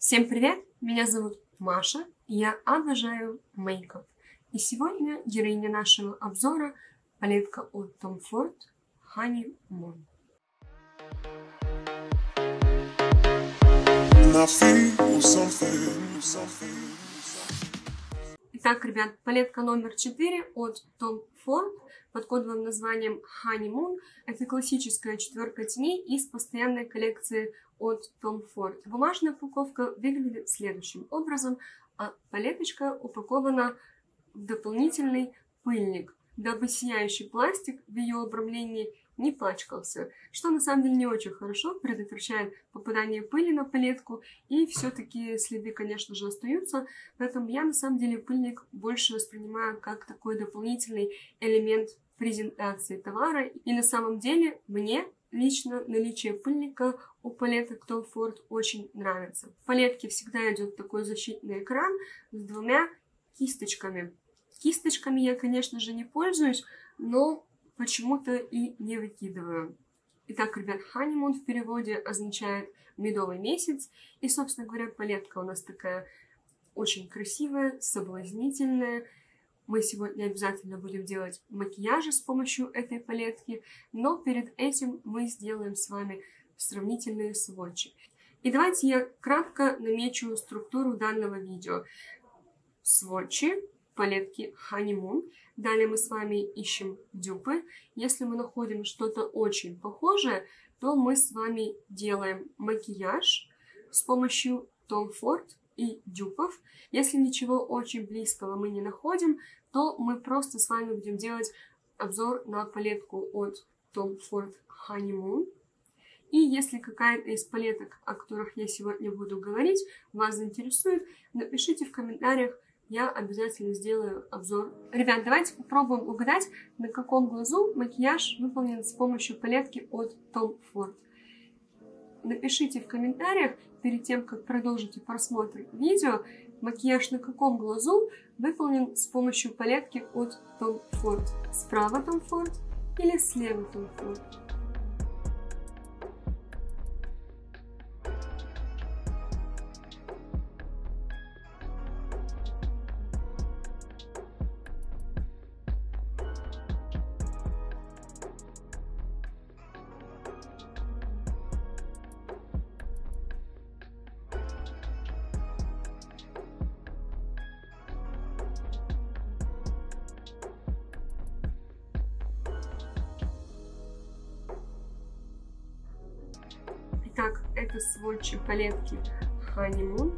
Всем привет! Меня зовут Маша, и я обожаю мейкап. И сегодня героиня нашего обзора – палетка от Tom Ford Honey Moon. Итак, ребят, палетка номер 4 от Tom Ford под кодовым названием Honeymoon. Это классическая четверка теней из постоянной коллекции от Tom Ford. Бумажная упаковка выглядит следующим образом, а палеточка упакована в дополнительный пыльник, дабы сияющий пластик в ее обрамлении не пачкался, что на самом деле не очень хорошо, предотвращает попадание пыли на палетку, и все-таки следы, конечно же, остаются, поэтому я на самом деле пыльник больше воспринимаю как такой дополнительный элемент презентации товара, и на самом деле мне лично наличие пыльника у палеток Tom Ford очень нравится. В палетке всегда идет такой защитный экран с двумя кисточками. Кисточками я, конечно же, не пользуюсь, но почему-то и не выкидываю. Итак, ребят, honeymoon в переводе означает медовый месяц. И, собственно говоря, палетка у нас такая очень красивая, соблазнительная. Мы сегодня обязательно будем делать макияжи с помощью этой палетки, но перед этим мы сделаем с вами сравнительные сводчи. И давайте я кратко намечу структуру данного видео. Сводчи, палетки Honeymoon. Далее мы с вами ищем дюпы. Если мы находим что-то очень похожее, то мы с вами делаем макияж с помощью Tom Ford и дюпов. Если ничего очень близкого мы не находим, то мы просто с вами будем делать обзор на палетку от Tom Ford Honeymoon. И если какая-то из палеток, о которых я сегодня буду говорить, вас заинтересует, напишите в комментариях, я обязательно сделаю обзор. Ребят, давайте попробуем угадать, на каком глазу макияж выполнен с помощью палетки от Tom Ford. Напишите в комментариях, перед тем, как продолжите просмотр видео, макияж на каком глазу выполнен с помощью палетки от Tom Ford. Справа Tom Ford или слева Tom Ford. Это сводчи палетки Honeymoon.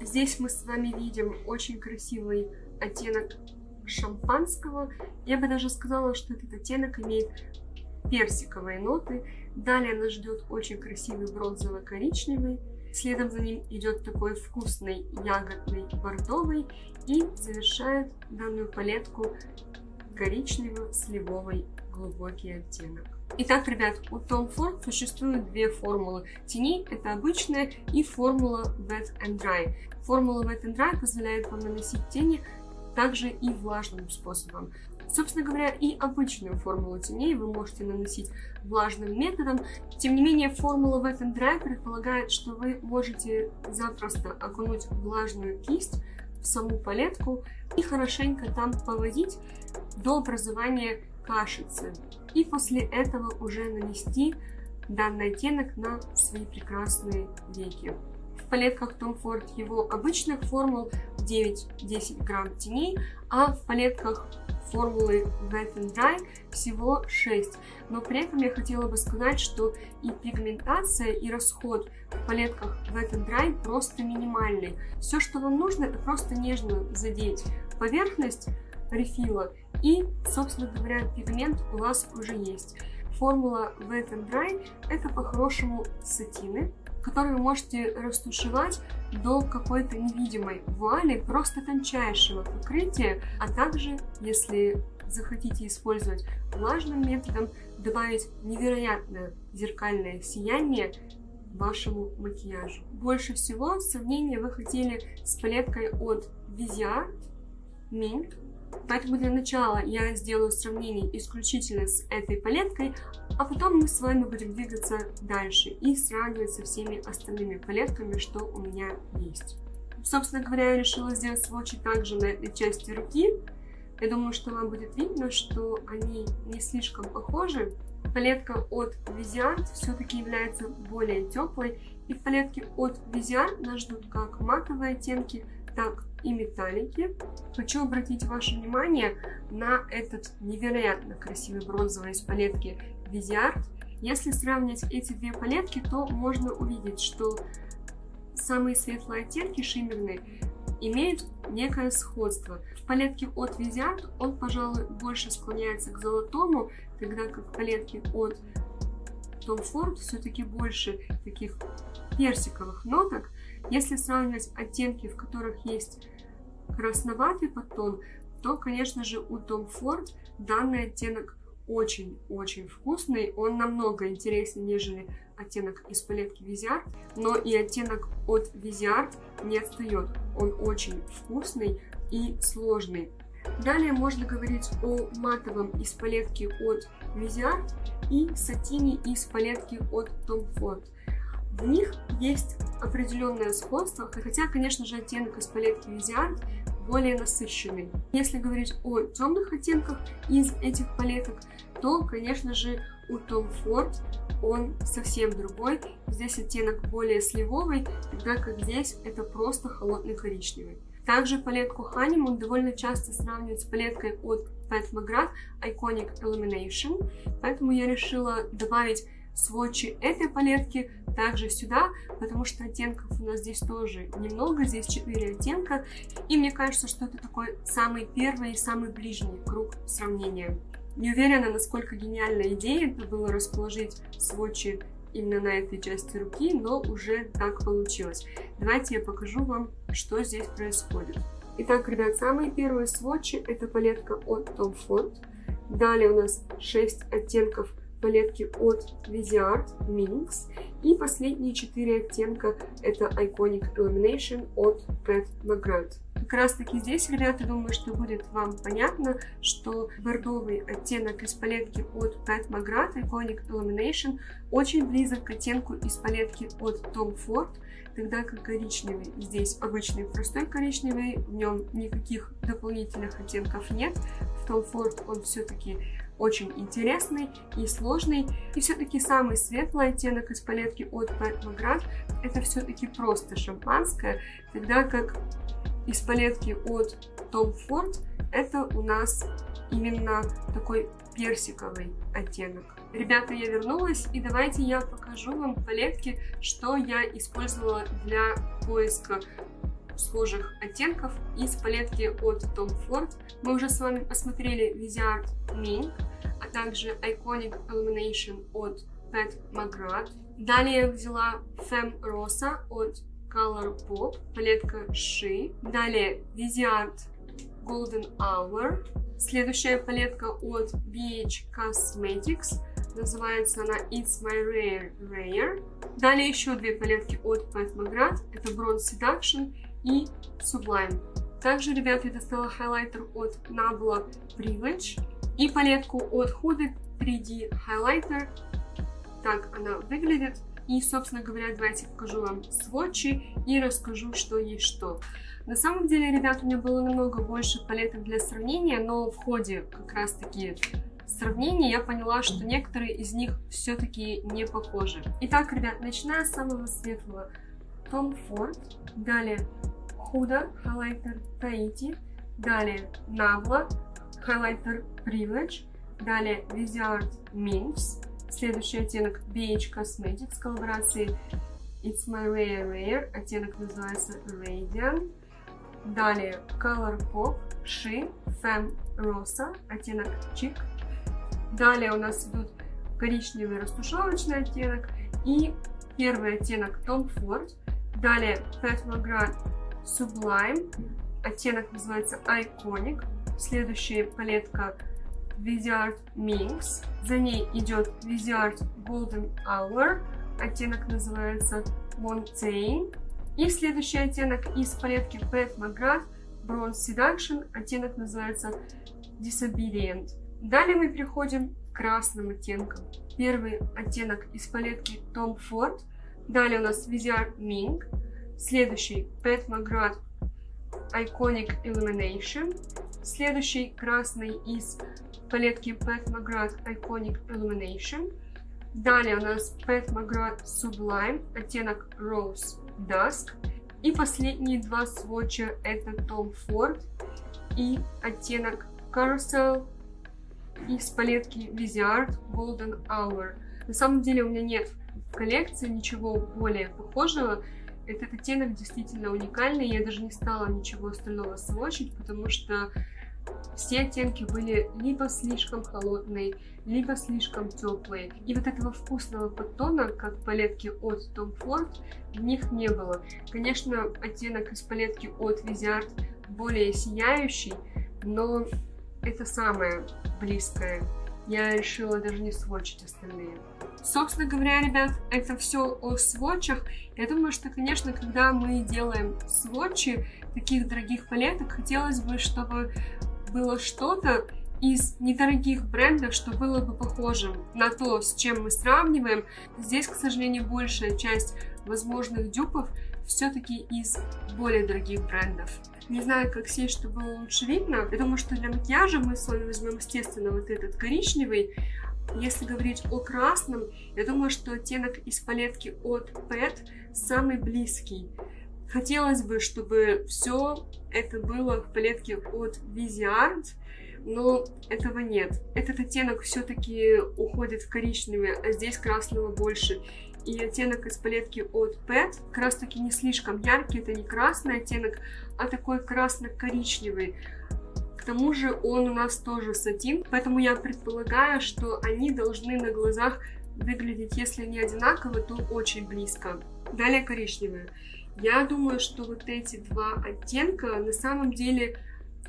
Здесь мы с вами видим очень красивый оттенок шампанского. Я бы даже сказала, что этот оттенок имеет персиковые ноты. Далее нас ждет очень красивый бронзово-коричневый. Следом за ним идет такой вкусный ягодный бордовый. И завершает данную палетку коричнево-сливовый глубокий оттенок. Итак, ребят, у Tom Ford существуют две формулы теней. Это обычная и формула Wet and Dry. Формула Wet and Dry позволяет вам наносить тени также и влажным способом. Собственно говоря, и обычную формулу теней вы можете наносить влажным методом. Тем не менее, формула Wet and Dry предполагает, что вы можете запросто окунуть влажную кисть в саму палетку и хорошенько там поводить до образования кашицы. И после этого уже нанести данный оттенок на свои прекрасные веки. В палетках Tom Ford его обычных формул 9-10 грамм теней, а в палетках формулы Wet and Dry всего 6. Но при этом я хотела бы сказать, что и пигментация, и расход в палетках Wet and Dry просто минимальный. Все, что вам нужно, это просто нежно задеть поверхность рефила и, собственно говоря, пигмент у вас уже есть. Формула Wet and Dry это по-хорошему сатины, которые вы можете растушевать до какой-то невидимой вуали, просто тончайшего покрытия, а также, если захотите использовать влажным методом, добавить невероятное зеркальное сияние вашему макияжу. Больше всего сравнение вы хотели с палеткой от Viziart Mint Поэтому для начала я сделаю сравнение исключительно с этой палеткой, а потом мы с вами будем двигаться дальше и сравнивать со всеми остальными палетками, что у меня есть. Собственно говоря, я решила сделать сводчи также на этой части руки. Я думаю, что вам будет видно, что они не слишком похожи. Палетка от Viziart все-таки является более теплой, и в палетке от Viziart нас ждут как матовые оттенки, так и металлики. Хочу обратить ваше внимание на этот невероятно красивый бронзовый из палетки Viziart. Если сравнить эти две палетки, то можно увидеть, что самые светлые оттенки шиммерные имеют некое сходство. В палетке от Viziart он, пожалуй, больше склоняется к золотому, тогда как в палетке от Tom Ford все-таки больше таких персиковых ноток. Если сравнивать оттенки, в которых есть красноватый подтон, то, конечно же, у Tom Ford данный оттенок очень-очень вкусный. Он намного интереснее, нежели оттенок из палетки Viziart, но и оттенок от Viziart не отстает. Он очень вкусный и сложный. Далее можно говорить о матовом из палетки от Viziart и сатине из палетки от Tom Ford. В них есть определенное сходство, хотя, конечно же, оттенок из палетки Viziart более насыщенный. Если говорить о темных оттенках из этих палеток, то, конечно же, у Tom Ford он совсем другой. Здесь оттенок более сливовый, тогда как здесь это просто холодный коричневый. Также палетку Honeymoon довольно часто сравнивают с палеткой от Pat McGrath Iconic Illumination, поэтому я решила добавить сводчи этой палетки также сюда, потому что оттенков у нас здесь тоже немного, здесь 4 оттенка, и мне кажется, что это такой самый первый и самый ближний круг сравнения. Не уверена, насколько гениальная идея это было расположить сводчи именно на этой части руки, но уже так получилось. Давайте я покажу вам, что здесь происходит. Итак, ребят, самые первые сводчи это палетка от Tom Ford. Далее у нас 6 оттенков палетки от Viziart Minx. И последние 4 оттенка это Iconic Illumination от Pat McGrath. Как раз таки здесь, ребята, думаю, что будет вам понятно, что бордовый оттенок из палетки от Pat McGrath Iconic Illumination очень близок к оттенку из палетки от Tom Ford, тогда как коричневый здесь обычный простой коричневый, в нем никаких дополнительных оттенков нет. В Tom Ford он все-таки очень интересный и сложный. И все-таки самый светлый оттенок из палетки от Pat это все-таки просто шампанское, тогда как из палетки от Tom Ford это у нас именно такой персиковый оттенок. Ребята, я вернулась, и давайте я покажу вам палетки, что я использовала для поиска схожих оттенков из палетки от Tom Ford. Мы уже с вами посмотрели Viziart Mink, а также Iconic Illumination от Pat McGrath. Далее я взяла Femme Rosa от Color Pop, палетка She. Далее Viziart Golden Hour. Следующая палетка от BH Cosmetics. Называется она It's My Rare Rare. Далее еще две палетки от Pat McGrath. Это Bronze Seduction и Sublime. Также, ребят, я достала хайлайтер от Nabla Privilege и палетку от Huda 3D Highlighter. Так она выглядит. И, собственно говоря, давайте покажу вам сводчи и расскажу, что есть что. На самом деле, ребят, у меня было намного больше палеток для сравнения, но в ходе как раз-таки сравнения я поняла, что некоторые из них все-таки не похожи. Итак, ребят, начиная с самого светлого. Tom Ford, далее Huda, хайлайтер Tahiti, далее Navla, хайлайтер Privilege, далее Viziart Minx, Следующий оттенок BH Cosmetics коллаборации It's My Rare Rare. Оттенок называется Radiant. Далее Color Pop She Femme Rosa. Оттенок Chic. Далее у нас идут коричневый растушевочный оттенок и первый оттенок Tom Ford. Далее Pat McGrath Sublime. Оттенок называется Iconic. Следующая палетка Viziart Minx. За ней идет Viziart Golden Hour. Оттенок называется Montaigne. И следующий оттенок из палетки Pat McGrath Bronze Seduction, оттенок называется Disobedient. Далее мы переходим к красным оттенкам. Первый оттенок из палетки Tom Ford. Далее у нас Vizier Mink. Следующий Pat McGrath Iconic Illumination. Следующий красный из палетки Pat McGrath Iconic Illumination. Далее у нас Pat McGrath Sublime, оттенок Rose Dusk. И последние два сводча это Tom Ford и оттенок Carousel из палетки Viziard Golden Hour. На самом деле у меня нет в коллекции ничего более похожего. Этот оттенок действительно уникальный, я даже не стала ничего остального сводчить, потому что все оттенки были либо слишком холодные, либо слишком теплые. И вот этого вкусного подтона, как палетки от Tom Ford, в них не было. Конечно, оттенок из палетки от Viziard более сияющий, но это самое близкое. Я решила даже не сводчить остальные. Собственно говоря, ребят, это все о сводчах. Я думаю, что, конечно, когда мы делаем сводчи таких дорогих палеток, хотелось бы, чтобы было что-то из недорогих брендов, что было бы похожим на то, с чем мы сравниваем. Здесь, к сожалению, большая часть возможных дюпов все-таки из более дорогих брендов. Не знаю, как сесть, чтобы лучше видно. Я думаю, что для макияжа мы с вами возьмем, естественно, вот этот коричневый. Если говорить о красном, я думаю, что оттенок из палетки от Pet самый близкий. Хотелось бы, чтобы все это было в палетке от Viziard, но этого нет. Этот оттенок все-таки уходит в коричневый, а здесь красного больше. И оттенок из палетки от Pet как раз таки не слишком яркий, это не красный оттенок, а такой красно-коричневый. К тому же он у нас тоже сатин, поэтому я предполагаю, что они должны на глазах выглядеть, если не одинаково, то очень близко. Далее коричневый. Я думаю, что вот эти два оттенка на самом деле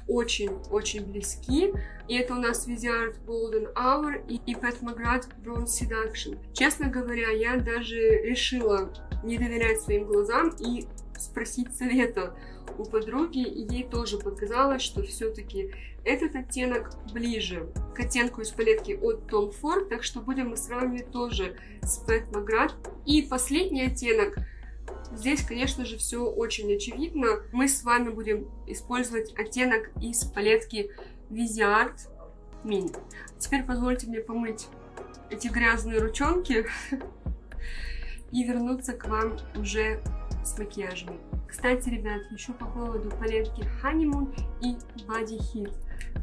очень-очень близки. И это у нас Viziard Golden Hour и, и Pat McGrath Bronze Seduction. Честно говоря, я даже решила не доверять своим глазам и спросить совета у подруги, и ей тоже показалось, что все-таки этот оттенок ближе к оттенку из палетки от Tom Ford, так что будем мы сравнивать тоже с Pat McGrath. И последний оттенок Здесь, конечно же, все очень очевидно. Мы с вами будем использовать оттенок из палетки Viziart Mini. Теперь позвольте мне помыть эти грязные ручонки и вернуться к вам уже с макияжем. Кстати, ребят, еще по поводу палетки Honeymoon и Body Heat.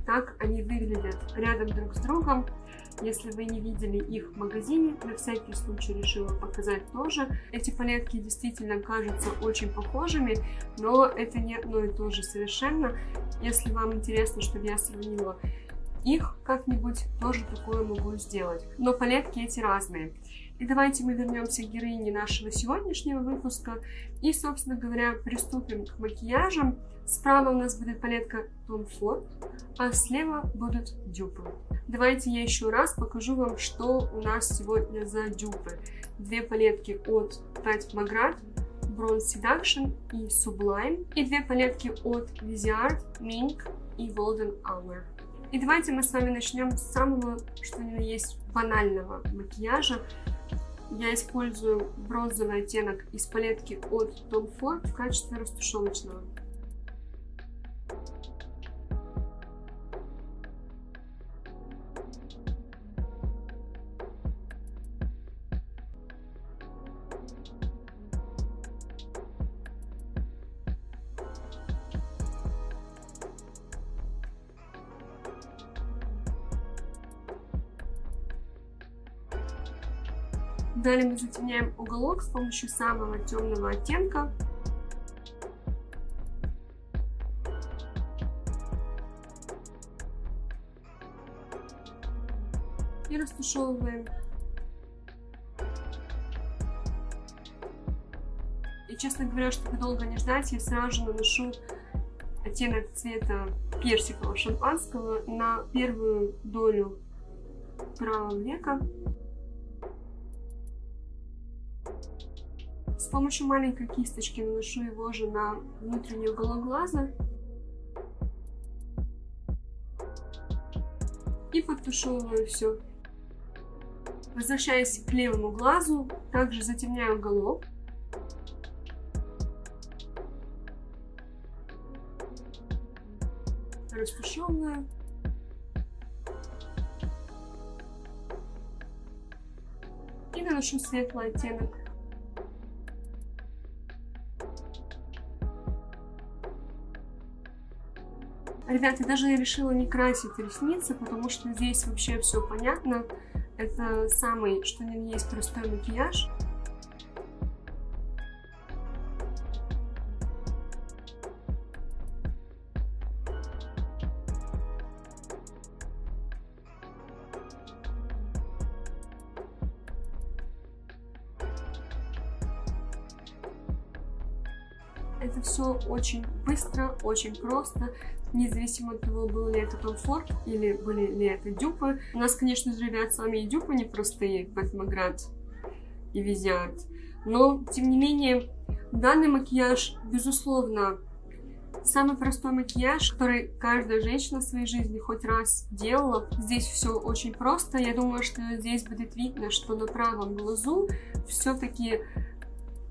Так они выглядят рядом друг с другом. Если вы не видели их в магазине, на всякий случай решила показать тоже. Эти палетки действительно кажутся очень похожими, но это не одно и то же совершенно. Если вам интересно, чтобы я сравнила их как-нибудь, тоже такое могу сделать. Но палетки эти разные. И давайте мы вернемся к героине нашего сегодняшнего выпуска и, собственно говоря, приступим к макияжам. Справа у нас будет палетка Tom Ford, а слева будут дюпы. Давайте я еще раз покажу вам, что у нас сегодня за дюпы. Две палетки от Pat McGrath, Bronze Seduction и Sublime. И две палетки от Viziard, Mink и Golden Hour. И давайте мы с вами начнем с самого, что ни на есть, банального макияжа. Я использую бронзовый оттенок из палетки от Tom Ford в качестве растушевочного. Далее мы затемняем уголок с помощью самого темного оттенка. И растушевываем. И, честно говоря, чтобы долго не ждать, я сразу же наношу оттенок цвета персикового шампанского на первую долю правого века. помощью маленькой кисточки наношу его же на внутренний уголок глаза. И подтушевываю все. Возвращаясь к левому глазу, также затемняю уголок. Растушевываю. И наношу светлый оттенок Ребята, даже я решила не красить ресницы, потому что здесь вообще все понятно. Это самый, что ни есть, простой макияж. Очень просто, независимо от того, был ли это комфорт или были ли это дюпы. У нас, конечно же, ребят, с вами и дюпы непростые, Батмаград и Визиард. Но, тем не менее, данный макияж, безусловно, самый простой макияж, который каждая женщина в своей жизни хоть раз делала. Здесь все очень просто. Я думаю, что здесь будет видно, что на правом глазу все-таки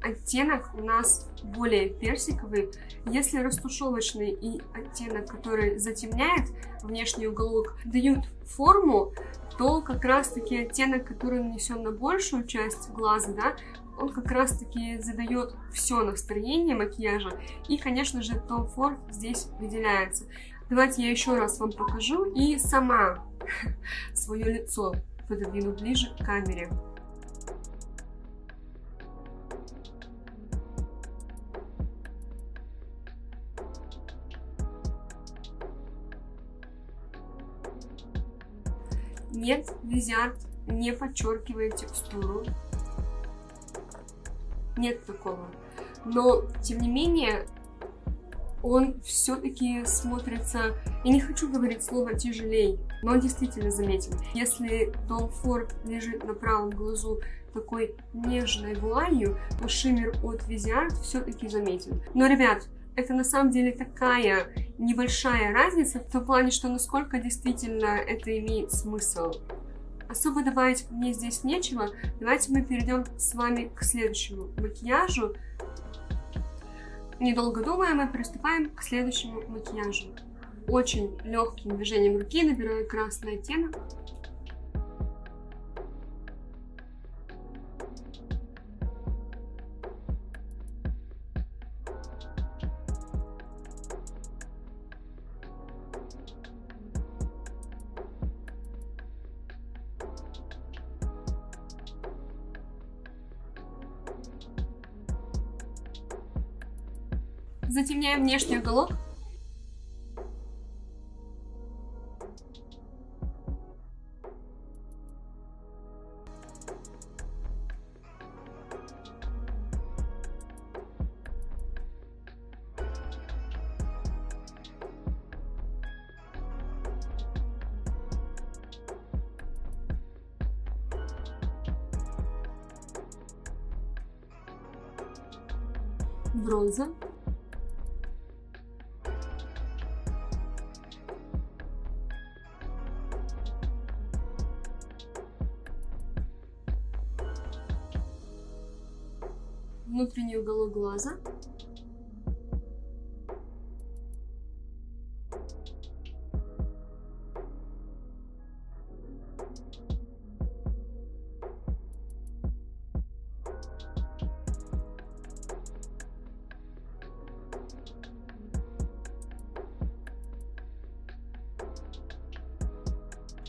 оттенок у нас более персиковый. Если растушевочный и оттенок, который затемняет внешний уголок, дают форму, то как раз-таки оттенок, который нанесен на большую часть глаза, да, он как раз-таки задает все настроение макияжа. И, конечно же, Том Форд здесь выделяется. Давайте я еще раз вам покажу и сама свое лицо пододвину ближе к камере. Нет, визят не подчеркивает текстуру. Нет такого. Но, тем не менее, он все-таки смотрится, я не хочу говорить слово тяжелей, но он действительно заметен. Если Том Форд лежит на правом глазу такой нежной вуалью, то шиммер от Визиард все-таки заметен. Но, ребят, это на самом деле такая небольшая разница в том плане, что насколько действительно это имеет смысл. Особо добавить мне здесь нечего. Давайте мы перейдем с вами к следующему макияжу. Недолго думая, мы приступаем к следующему макияжу. Очень легким движением руки набираю красный оттенок. Затемняем внешний уголок. Внутренний уголок глаза.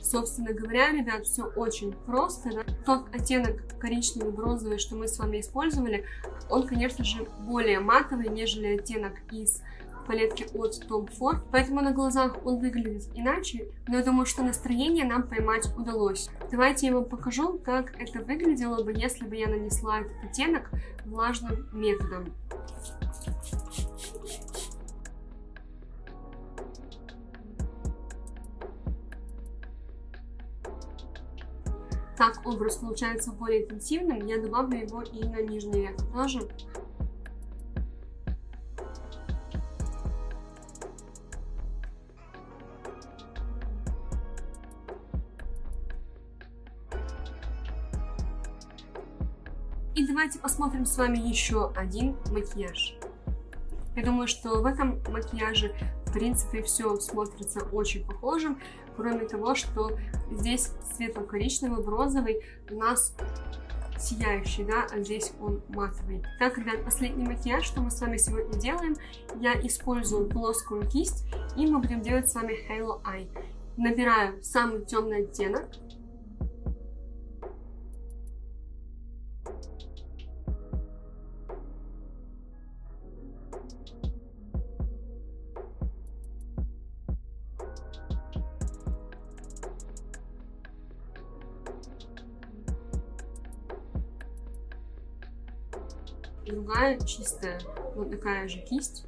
Собственно говоря, ребят, все очень просто. Да? Тот оттенок коричневый, бронзовый, что мы с вами использовали, он, конечно же, более матовый, нежели оттенок из палетки от Tom Ford, поэтому на глазах он выглядит иначе, но я думаю, что настроение нам поймать удалось. Давайте я вам покажу, как это выглядело бы, если бы я нанесла этот оттенок влажным методом. так образ получается более интенсивным, я добавлю его и на нижний ряд тоже. И давайте посмотрим с вами еще один макияж. Я думаю, что в этом макияже в принципе, все смотрится очень похожим, кроме того, что здесь светло-коричневый, розовый у нас сияющий, да, а здесь он матовый. Так, ребят, последний макияж, что мы с вами сегодня делаем, я использую плоскую кисть, и мы будем делать с вами Halo Eye. Набираю самый темный оттенок, другая чистая, вот такая же кисть.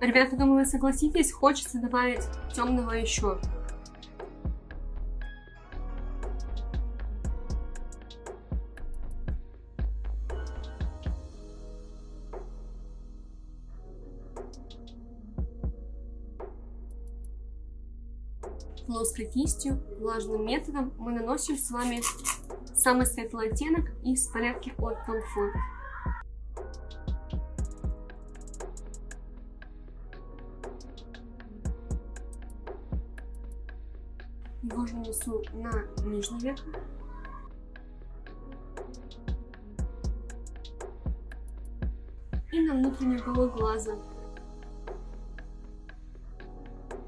Ребята, думаю, вы согласитесь, хочется добавить темного еще. Плоской кистью, влажным методом мы наносим с вами самый светлый оттенок из палетки от Tom Ford. Век. И на внутренний уголок глаза.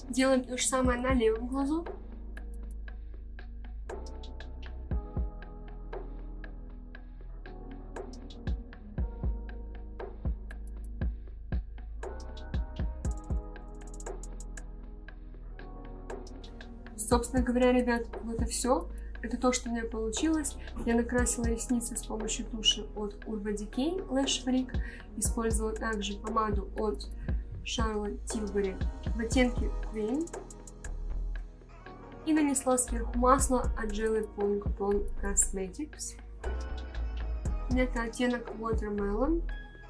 Делаем то же самое на левом глазу. Собственно говоря, ребят, вот это все. Это то, что у меня получилось. Я накрасила ресницы с помощью туши от Urban Decay Lash Freak. Использовала также помаду от Charlotte Tilbury в оттенке Cream. И нанесла сверху масло от Jelly Pong Pong Cosmetics. Это оттенок Watermelon.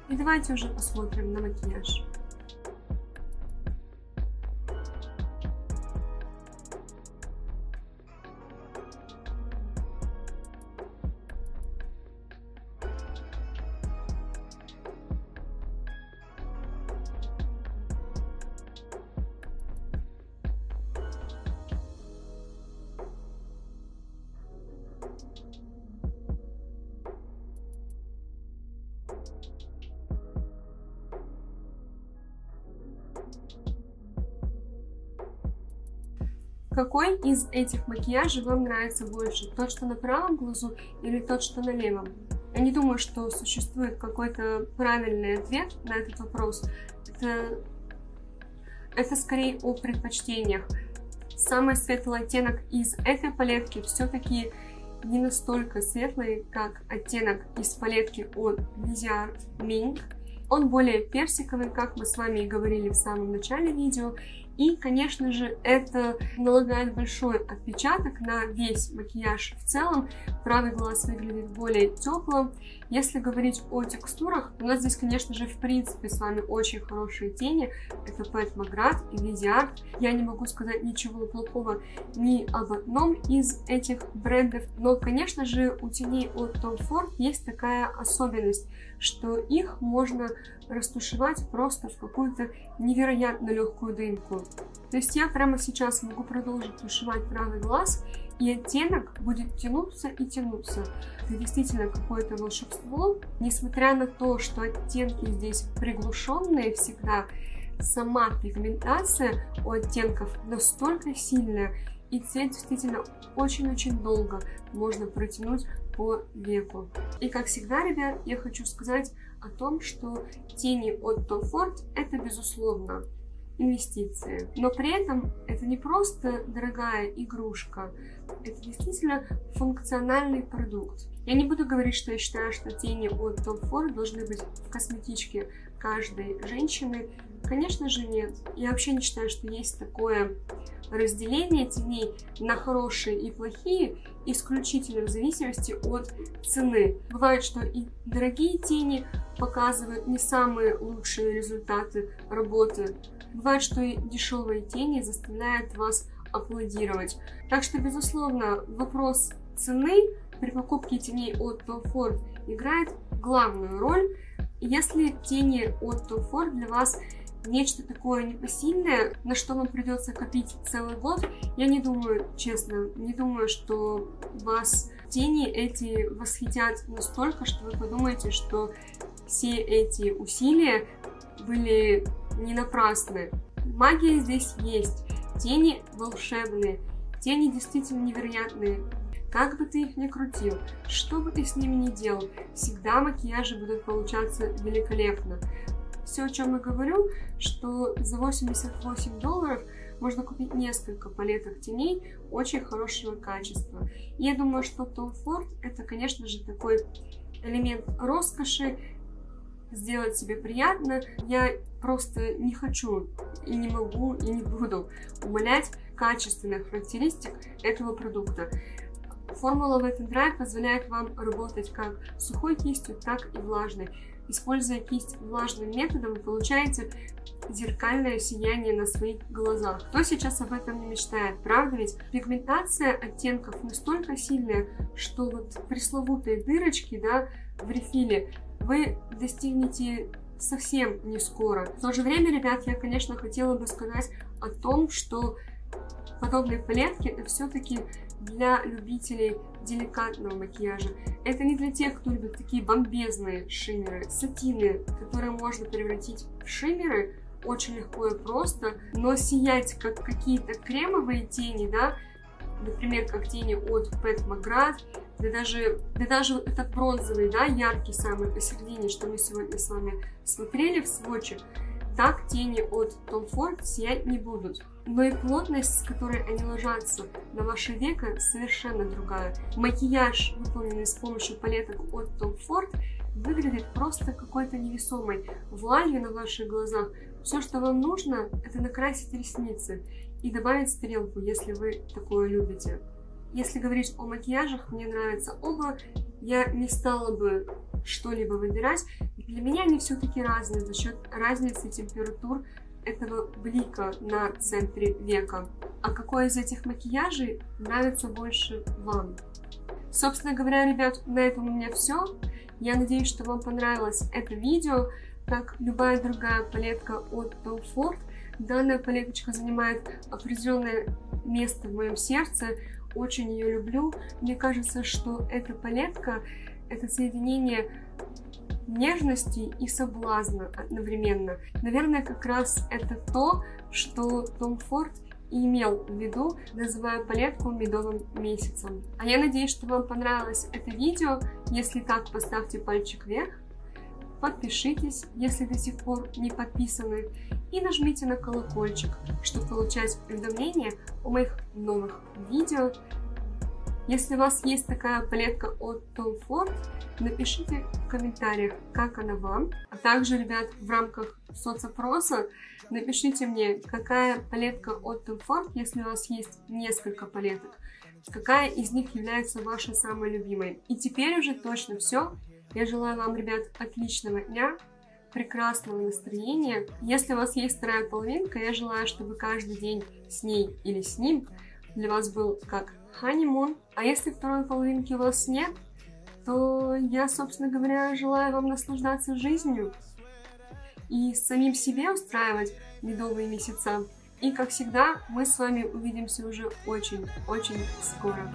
И давайте уже посмотрим на макияж. Какой из этих макияжей вам нравится больше? Тот, что на правом глазу или тот, что на левом? Я не думаю, что существует какой-то правильный ответ на этот вопрос. Это, это скорее о предпочтениях. Самый светлый оттенок из этой палетки все-таки не настолько светлый, как оттенок из палетки от Vizier Mink. Он более персиковый, как мы с вами и говорили в самом начале видео, и, конечно же, это налагает большой отпечаток на весь макияж в целом. Правый глаз выглядит более теплым. Если говорить о текстурах, у нас здесь, конечно же, в принципе с вами очень хорошие тени. Это Pat McGrath и Viziart. Я не могу сказать ничего плохого ни об одном из этих брендов. Но, конечно же, у теней от Tom Ford есть такая особенность, что их можно растушевать просто в какую-то невероятно легкую дымку. То есть я прямо сейчас могу продолжить тушевать правый глаз и оттенок будет тянуться и тянуться. Это действительно какое-то волшебство. Несмотря на то, что оттенки здесь приглушенные всегда, сама пигментация у оттенков настолько сильная, и цвет действительно очень-очень долго можно протянуть по веку. И как всегда, ребят, я хочу сказать о том, что тени от Tom Ford это безусловно инвестиции. Но при этом это не просто дорогая игрушка, это действительно функциональный продукт. Я не буду говорить, что я считаю, что тени от Tom Ford должны быть в косметичке каждой женщины. Конечно же нет. Я вообще не считаю, что есть такое разделение теней на хорошие и плохие исключительно в зависимости от цены. Бывает, что и дорогие тени показывают не самые лучшие результаты работы. Бывает, что и дешевые тени заставляют вас аплодировать. Так что, безусловно, вопрос цены при покупке теней от Tom Ford играет главную роль. Если тени от Tom Ford для вас нечто такое непосильное, на что вам придется копить целый год, я не думаю, честно, не думаю, что вас тени эти восхитят настолько, что вы подумаете, что все эти усилия были не напрасны. Магия здесь есть, тени волшебные, тени действительно невероятные. Как бы ты их ни крутил, что бы ты с ними ни делал, всегда макияжи будут получаться великолепно все, о чем я говорю, что за 88 долларов можно купить несколько палеток теней очень хорошего качества. Я думаю, что Tom Ford это, конечно же, такой элемент роскоши, сделать себе приятно. Я просто не хочу и не могу и не буду умалять качественных характеристик этого продукта. Формула Wet n Dry позволяет вам работать как сухой кистью, так и влажной. Используя кисть влажным методом, вы получаете зеркальное сияние на своих глазах. Кто сейчас об этом не мечтает, правда ведь? Пигментация оттенков настолько сильная, что вот пресловутые дырочки, да, в рефиле вы достигнете совсем не скоро. В то же время, ребят, я, конечно, хотела бы сказать о том, что подобные палетки это все-таки для любителей деликатного макияжа. Это не для тех, кто любит такие бомбезные шиммеры, сатины, которые можно превратить в шиммеры очень легко и просто, но сиять как какие-то кремовые тени, да, например, как тени от Pet McGrath, да даже, да даже этот бронзовый, да, яркий самый посередине, что мы сегодня с вами смотрели в сводче, так тени от Tom Ford сиять не будут. Но и плотность, с которой они ложатся на ваше веко, совершенно другая. Макияж, выполненный с помощью палеток от Tom Ford, выглядит просто какой-то невесомой вуалью на ваших глазах. Все, что вам нужно, это накрасить ресницы и добавить стрелку, если вы такое любите. Если говорить о макияжах, мне нравятся оба. Я не стала бы что-либо выбирать. Для меня они все-таки разные за счет разницы температур этого блика на центре века. А какой из этих макияжей нравится больше вам? Собственно говоря, ребят, на этом у меня все. Я надеюсь, что вам понравилось это видео. Как любая другая палетка от Tom Ford, данная палеточка занимает определенное место в моем сердце. Очень ее люблю. Мне кажется, что эта палетка это соединение нежности и соблазна одновременно. Наверное, как раз это то, что Том Форд и имел в виду, называя палетку медовым месяцем. А я надеюсь, что вам понравилось это видео. Если так, поставьте пальчик вверх, подпишитесь, если до сих пор не подписаны, и нажмите на колокольчик, чтобы получать уведомления о моих новых видео. Если у вас есть такая палетка от Tom Ford, напишите в комментариях, как она вам. А также, ребят, в рамках соцопроса напишите мне, какая палетка от Tom Ford, если у вас есть несколько палеток, какая из них является вашей самой любимой. И теперь уже точно все. Я желаю вам, ребят, отличного дня, прекрасного настроения. Если у вас есть вторая половинка, я желаю, чтобы каждый день с ней или с ним для вас был как ханимун. А если второй половинки у вас нет, то я, собственно говоря, желаю вам наслаждаться жизнью и самим себе устраивать медовые месяца. И, как всегда, мы с вами увидимся уже очень-очень скоро.